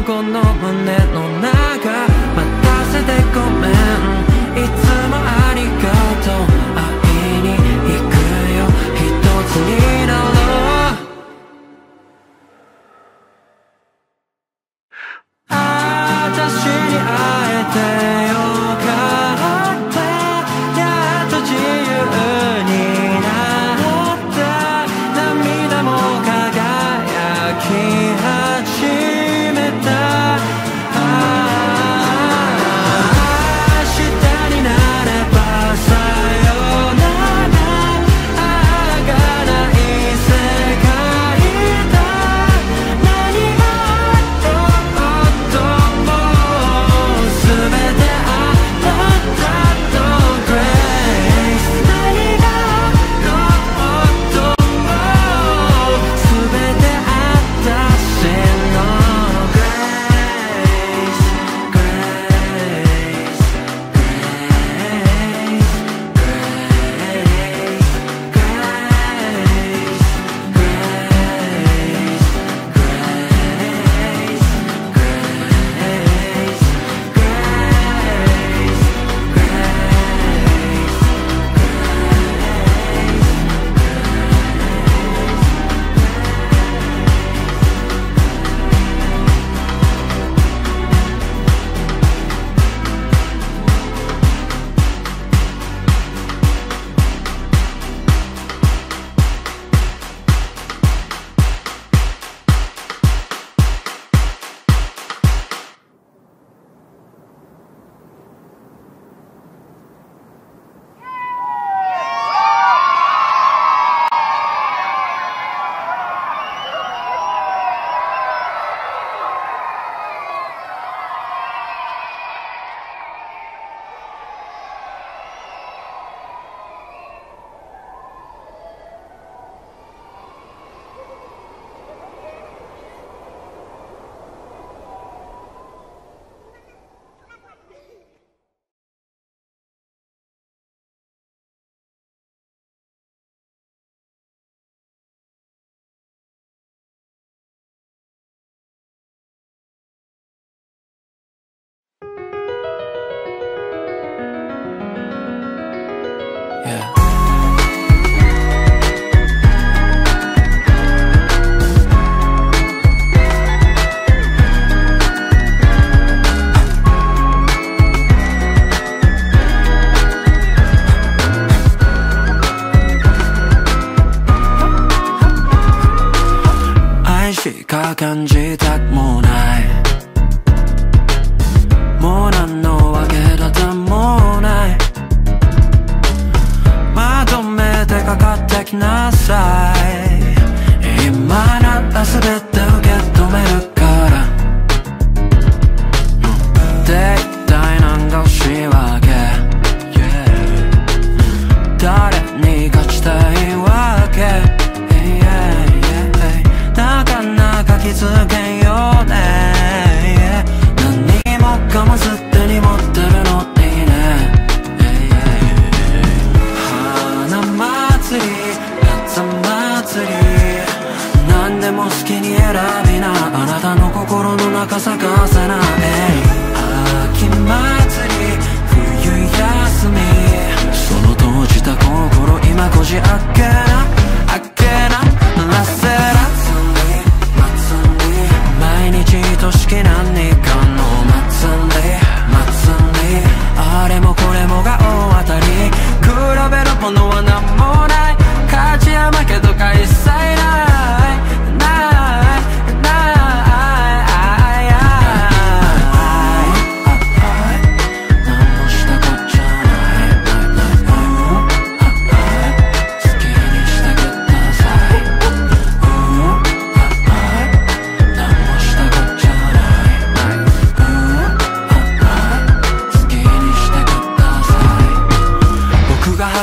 つもこの胸の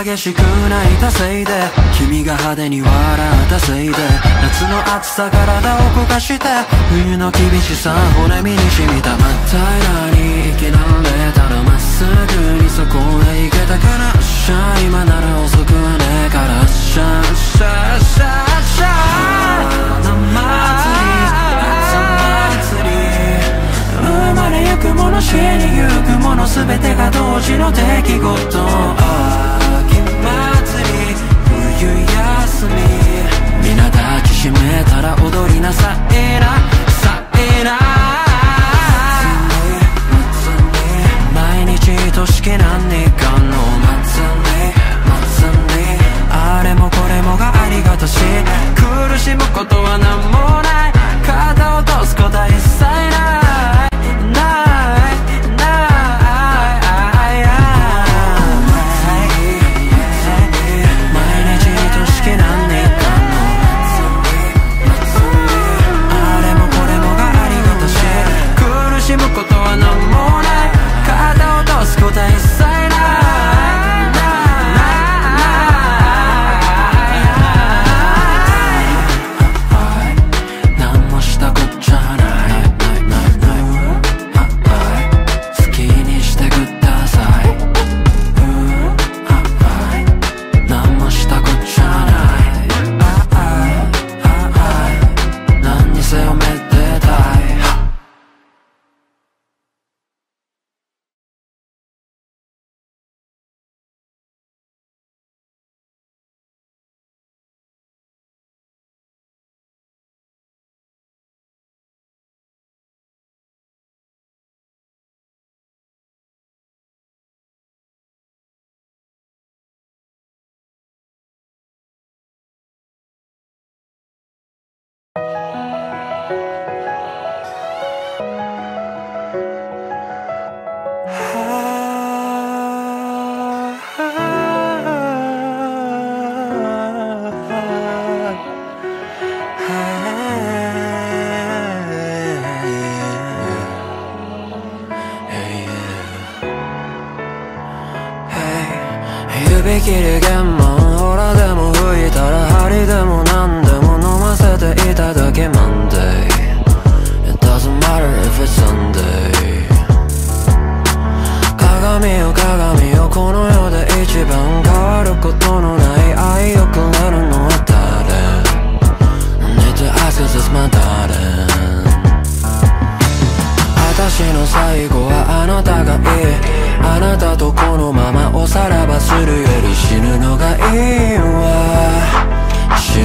激しく泣いたせいで君が派手に笑ったせいで夏の暑さ体を動かして冬の厳しさ骨身に染みた真っ平らに生きられたらまっすぐにそこへ行けたからっしゃ今なら遅くはねえからっしゃっしゃっしゃっしゃ夏祭り夏祭り。生まれゆくもの死にゆくもの全てが同時の出来事。決めたら踊りなさえな。さえな毎日愛しき何かのあれもこれもがありがたし。苦しむことは何もない。肩を落とすことは一切ない。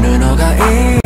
るのがいい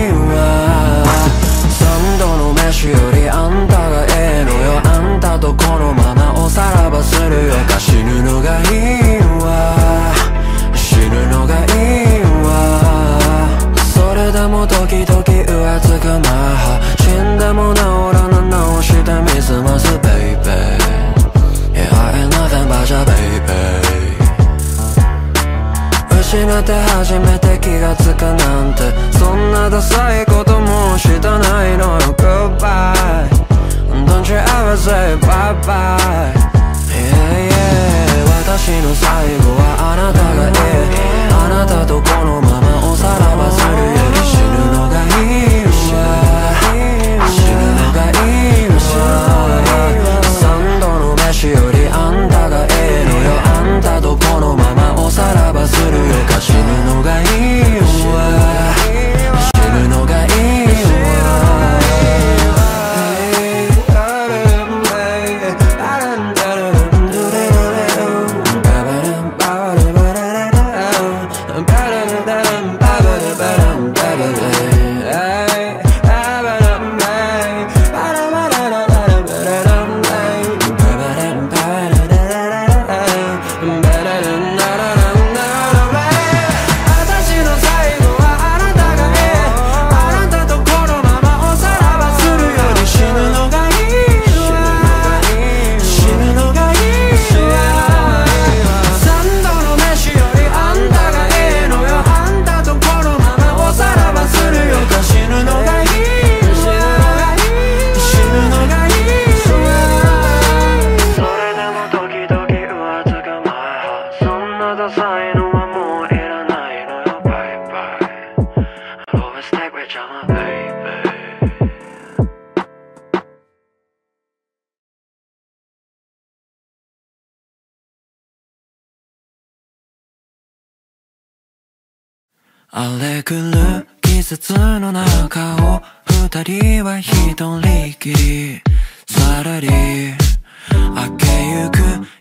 荒れ狂う季節の中を二人は一人きり。さらり明けゆく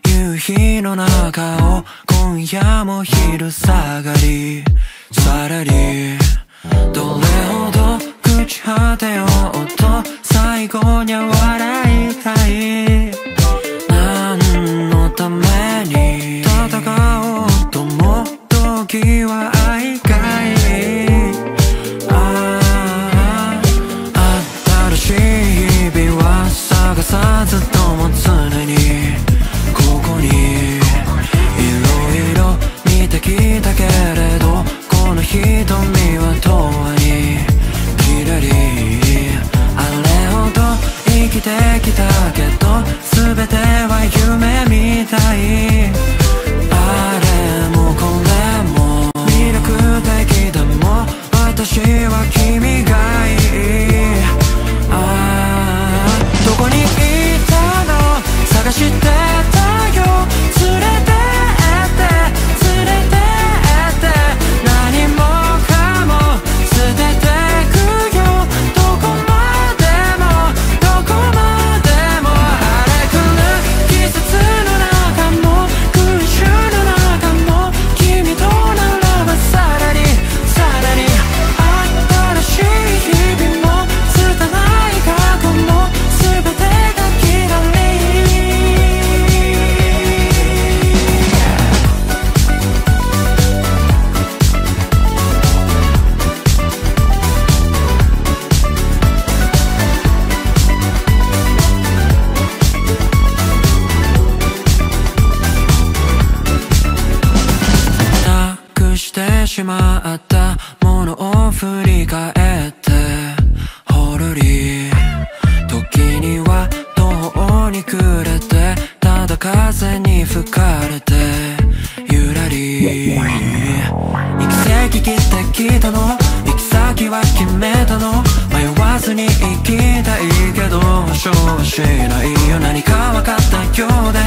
夕日の中を今夜も昼下がり。さらりどれほど朽ち果てようと最後に笑いたい。何のために戦おうとも時は瞳は遠いきらりあれほど生きてきたけど全ては夢みたい。はしないよ。何か分かったようで。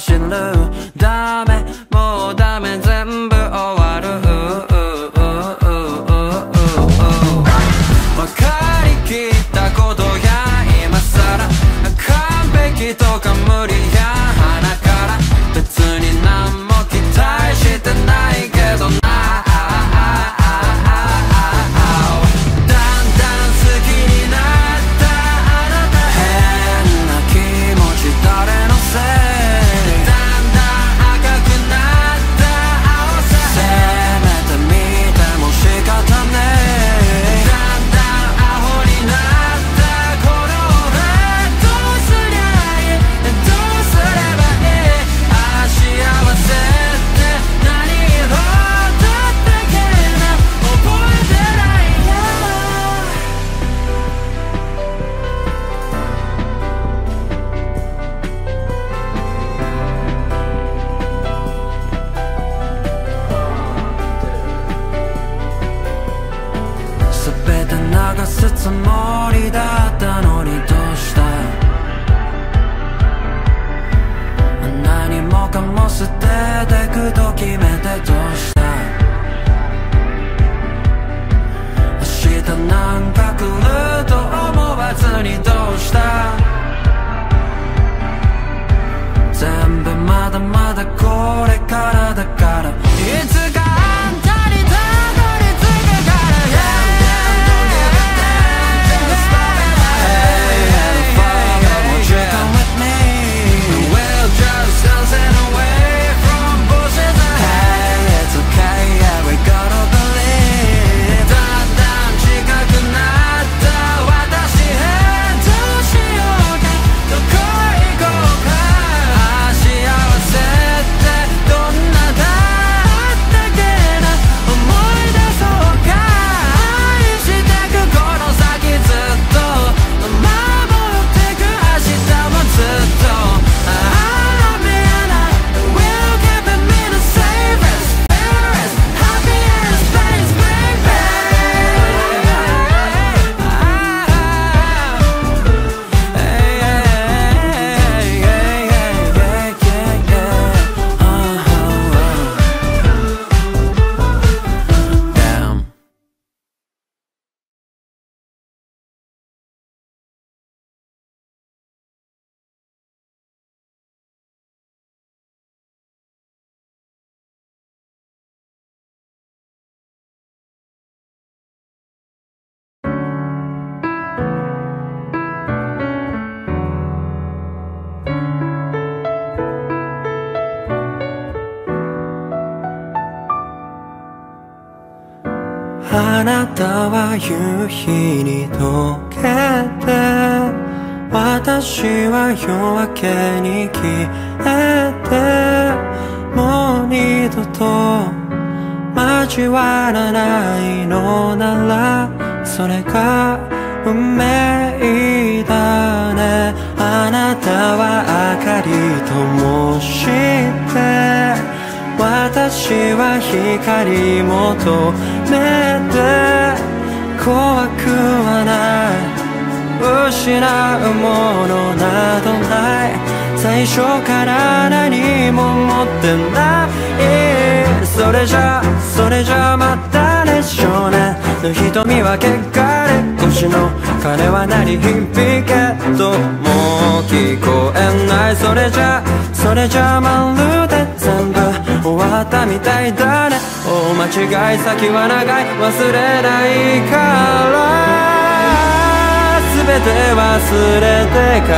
しず走パクると思わずにどうした？全部まだまだこれからだから。いつあなたは夕日に溶けて私は夜明けに消えてもう二度と交わらないのならそれが運命だね。あなたは明かり灯して私は光求めて怖くはない失うものなどない最初から何も持ってないそれじゃそれじゃまたね少年の瞳は汚れ腰の鐘は鳴り響けともう聞こえないそれじゃそれじゃまるで全部終わったみたいだね。大間違い先は長い。忘れないから。全て忘れて帰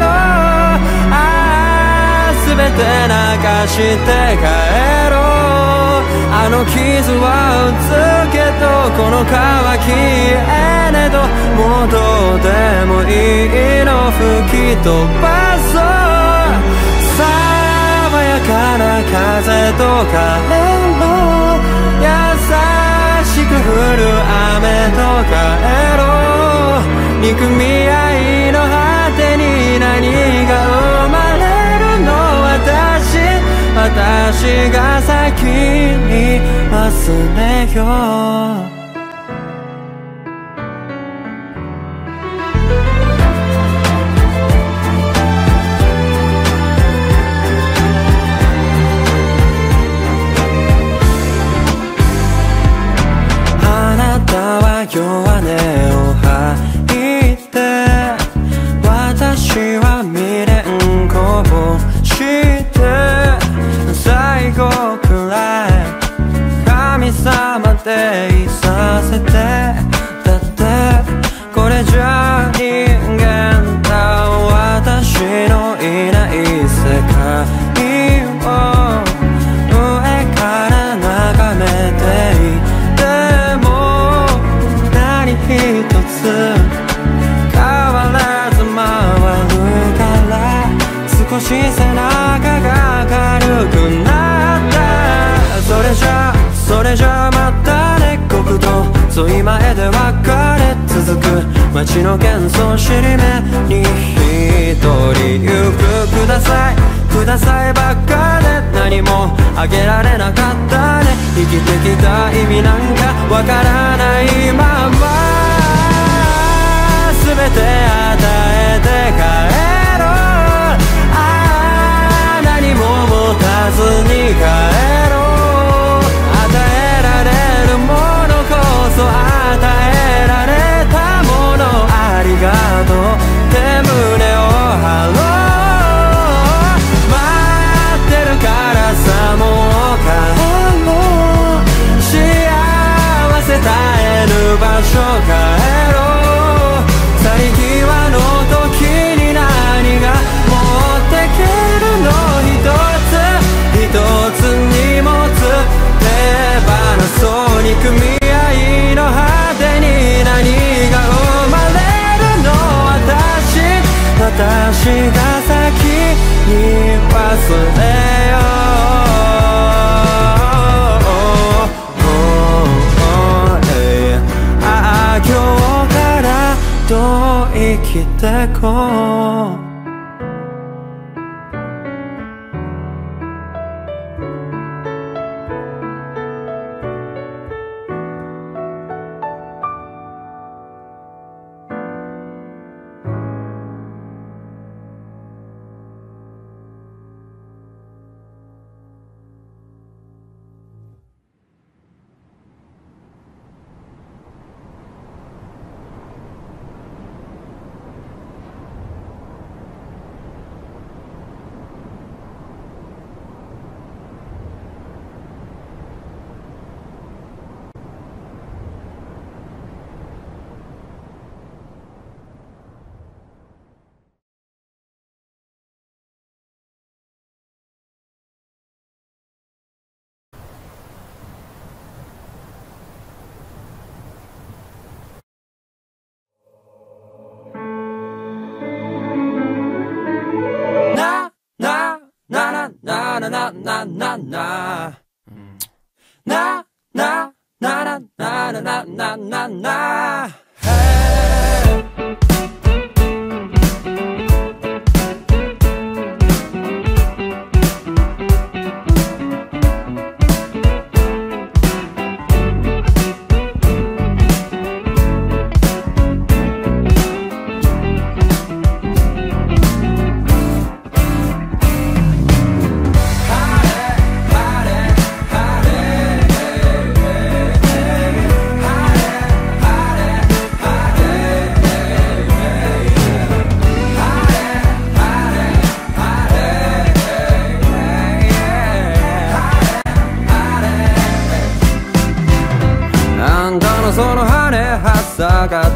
ろう。ああ全て流して帰ろう。あの傷は打つけどこの乾きえねど。もうどうでもいいの。吹き飛ばそう。爽やかな風と風の優しく降る雨と帰ろう憎み合いの果てに何が生まれるの？私私が先に忘れよう今日はねそれじゃまたね黒糖沿い前で別れ続く。街の喧騒尻目に一人ゆくください。くださいばっかで何もあげられなかったね。生きてきた意味なんかわからないまま。全て与えて帰ろう。ああ何も持たずに帰ろう。与えられたものありがとうって胸を張ろう待ってるからさもう帰ろう幸せ絶えぬ場所帰ろう去り際の時に何が持ってけるの一つ一つ荷物手放そうに組合の果てに何が生まれるの私私が先に忘れよ。う今日からどう生きてこう？な、な、な、な、な、な、な。な、な、な、な、な、な、な、な、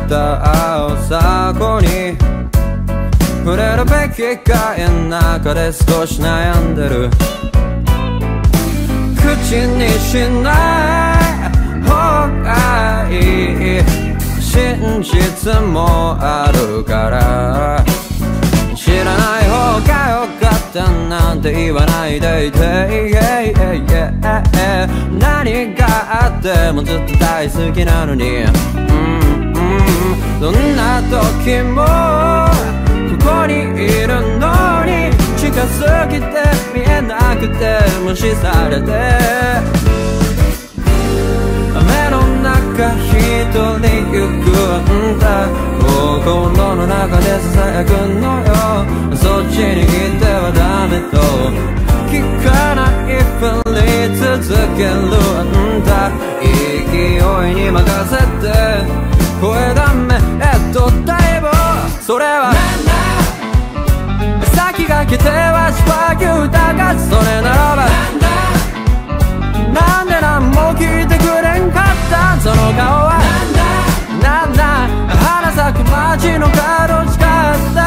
った青さこに触れるべきかの中で少し悩んでる。口にしない方がいい真実もあるから知らない方がよかったなんて言わないでいて。何があってもずっと大好きなのに、うん、どんな時もここにいるのに近すぎて見えなくて無視されて。雨の中一人行くあんた心の中で囁くのよ。そっちに行ってはダメと。聞かないふり続けるあんた勢いに任せて。声だめえっとだいぶ。それは先が来てはしばき歌がそれならばなんで何も聞いてくれんかった？その顔はなんだ？花咲く街の角近かった？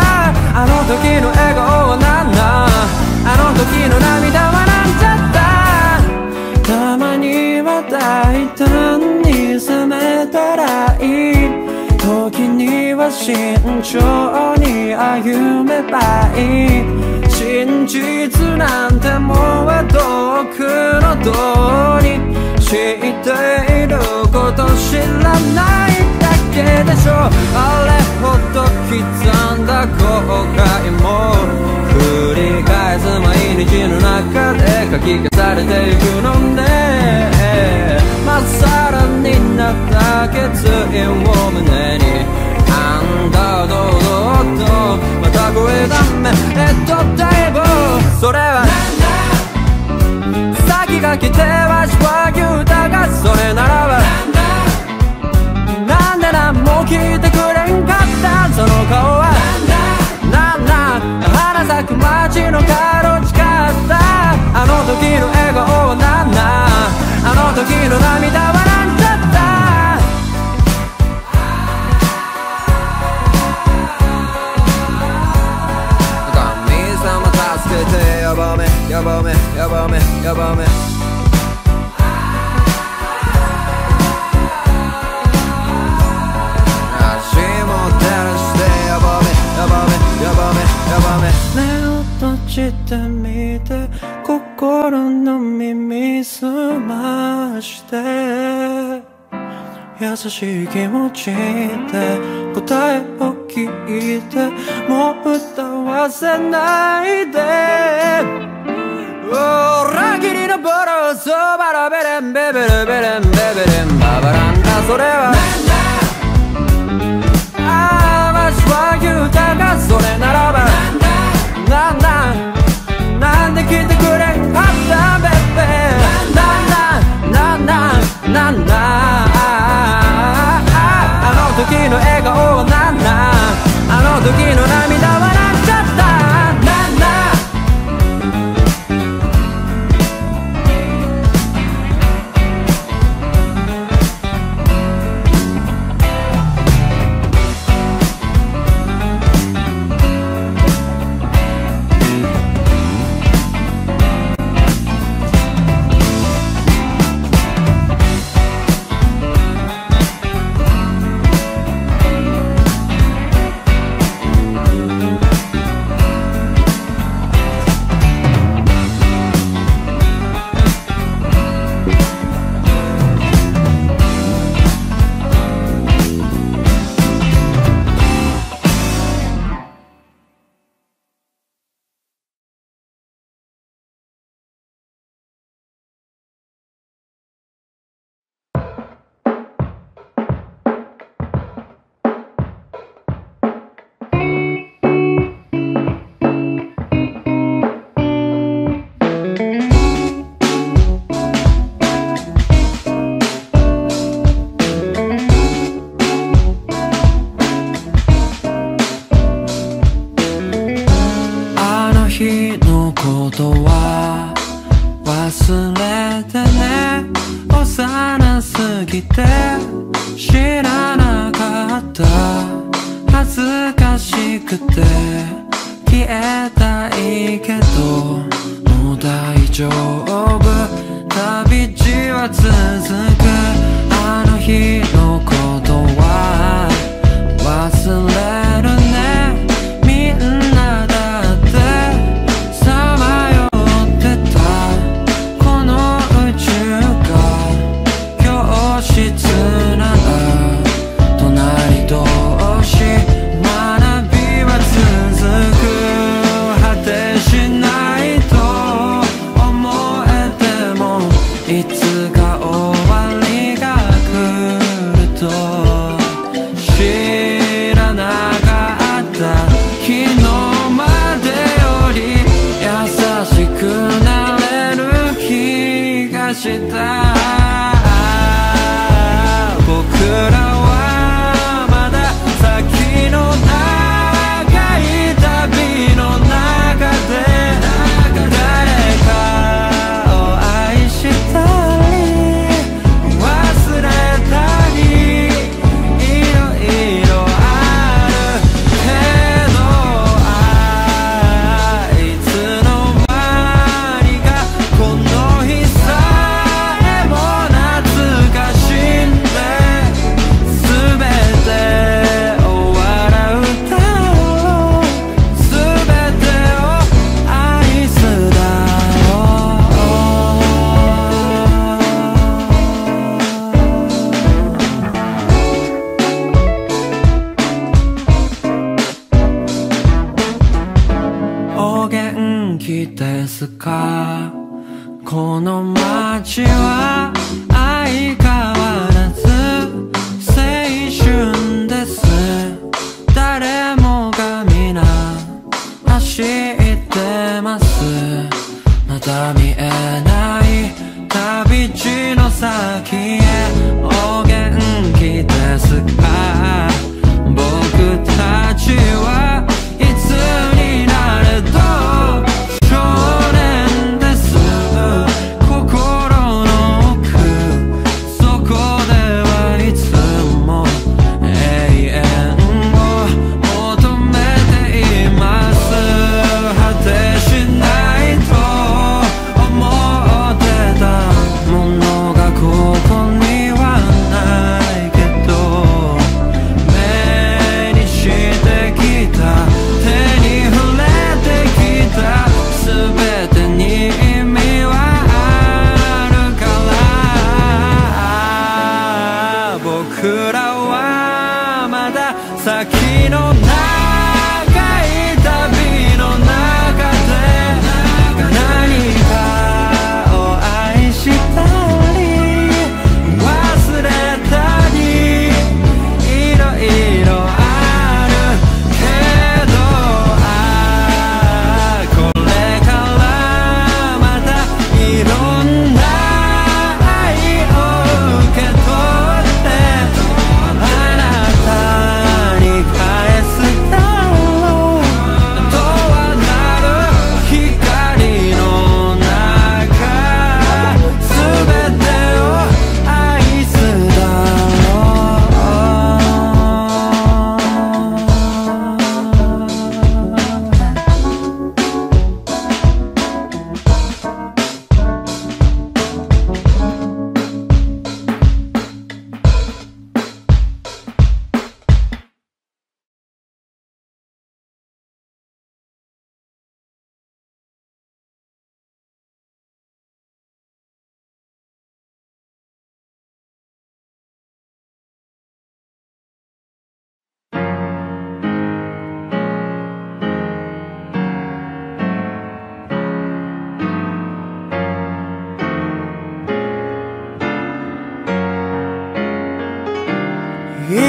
あの時の笑顔はばい真実なんてもう遠くのどに知っていること知らないだけでしょあれほど刻んだ後悔も繰り返す毎日の中で書き消されていくのねまっさらになった決意を胸にあんだ？堂々とまた声だ？めえっとだ？いぶそれは先が来てわしは言うたがそれならばなんで何も聞いてくれんかったその顔はなんだ？なんだ？花咲く街のカロチかったあの時の笑顔はなんなあの時の涙はなんちばめやばめやばめやばめ。足も照らしてやばめやばめやばめやばめ。目を閉じてみて心の耳すまして。優しい気持ちで答えを聞いてもう歌わせないで。裏切りのボロソバラベレンベベレベレンベベレンババランダそれはああわしは言うたがそれならば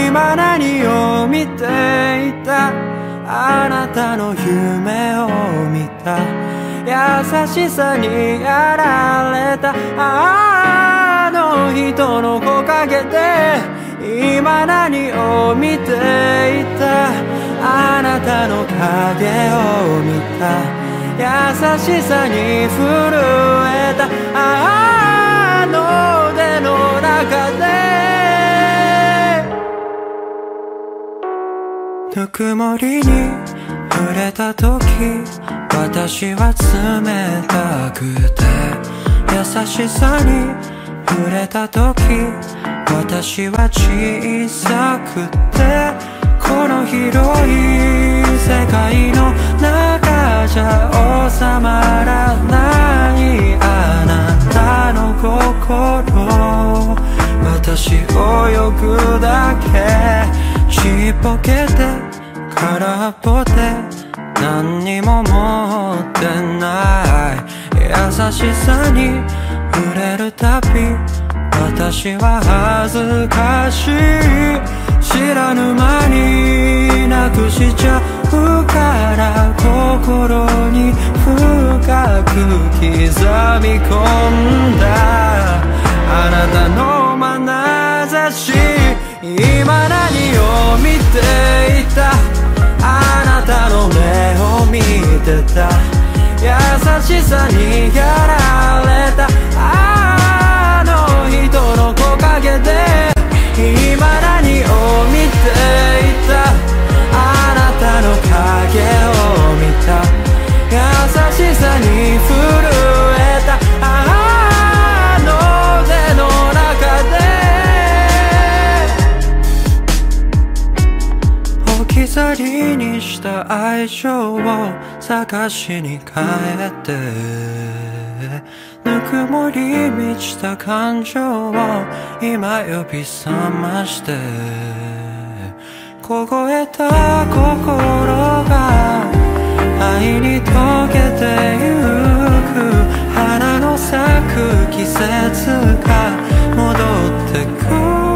今何を見ていた？あなたの夢を見た。優しさにやられた。あの人の木陰で今何を見ていた？あなたの影を見た。優しさに震えた。あの腕の中で。ぬくもりに触れた時私は冷たくて優しさに触れた時私は小さくてこの広い世界の中じゃ収まらないあなたの心。私をよくだけ。ちっぽけて空っぽで何にも持ってない優しさに触れるたび私は恥ずかしい。知らぬ間になくしちゃう。から心に深く刻み込んだ。あなたの眼差し。今何を見ていた？あなたの目を見てた。優しさにやられた。あの人の木陰で。今何を見ていた？あなたの影を見た。優しさに震えた。りにした愛情を探しに帰ってぬくもり満ちた感情を今呼び覚まして凍えた心が愛に溶けてゆく花の咲く季節が戻ってくる。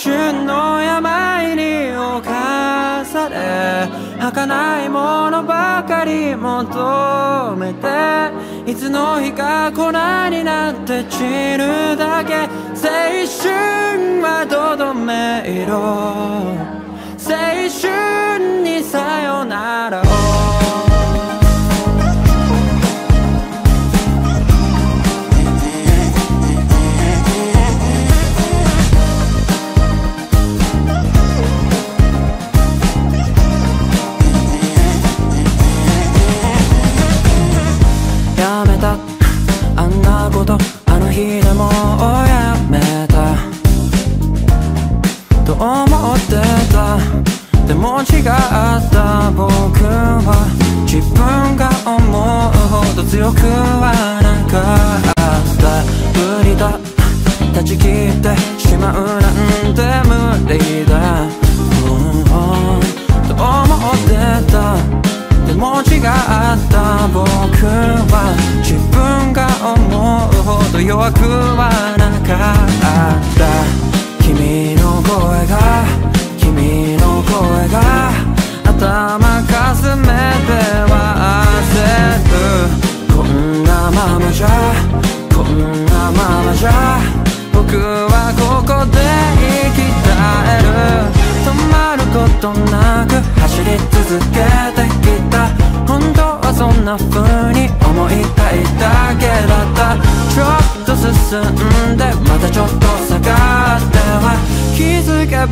春の病に侵され儚いものばかり求めていつの日か粉になって散るだけ。青春はどどめ色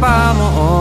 vamos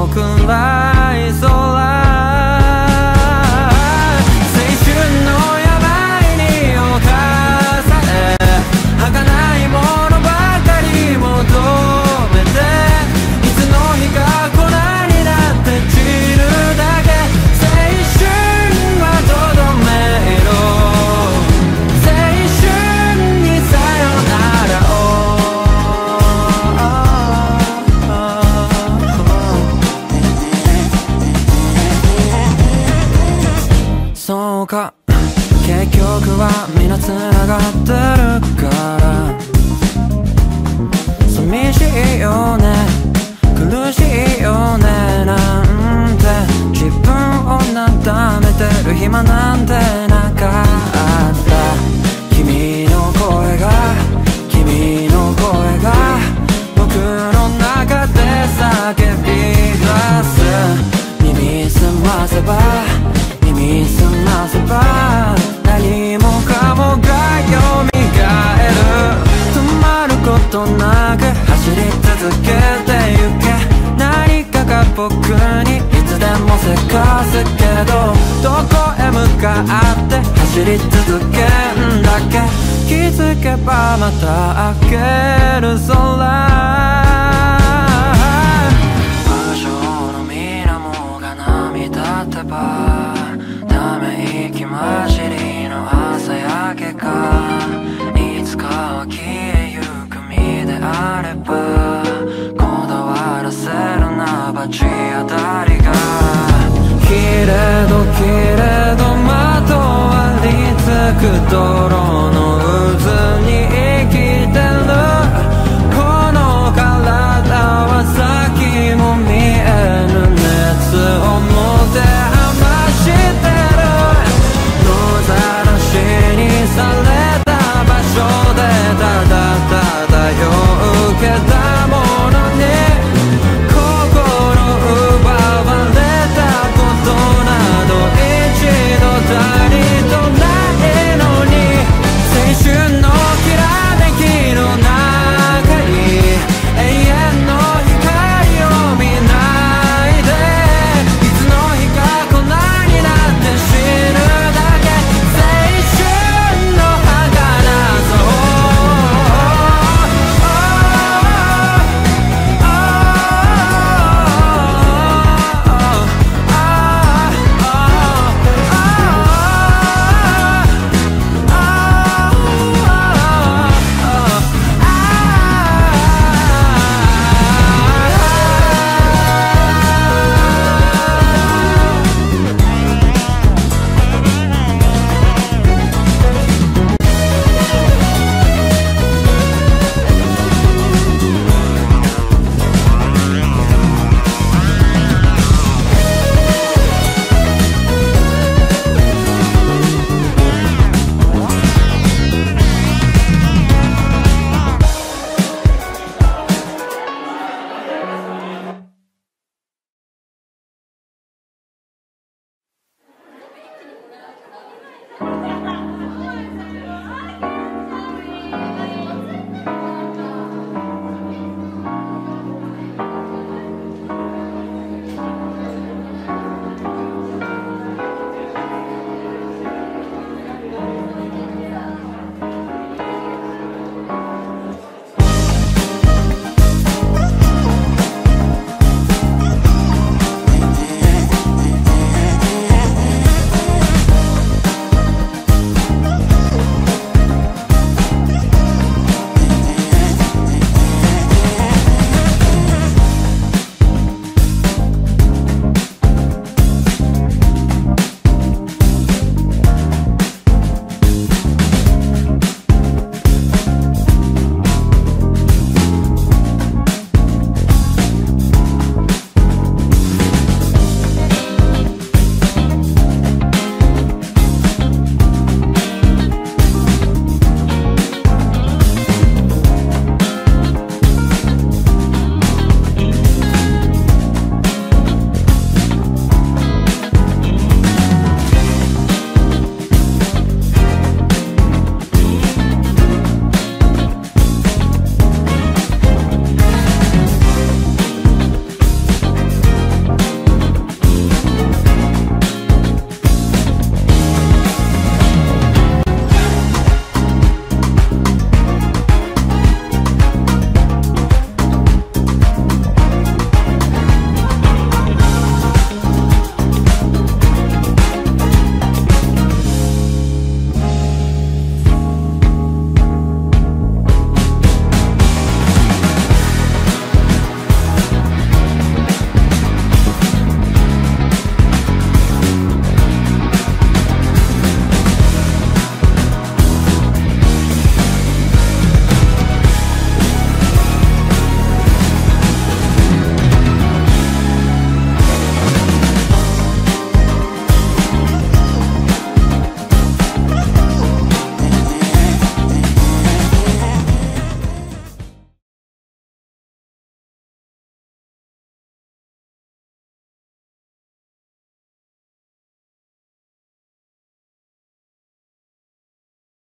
ため息交じりの朝焼けかいつかは消えゆく身であればこだわらせるな罰当たりがけれどけれどまとわりつく泥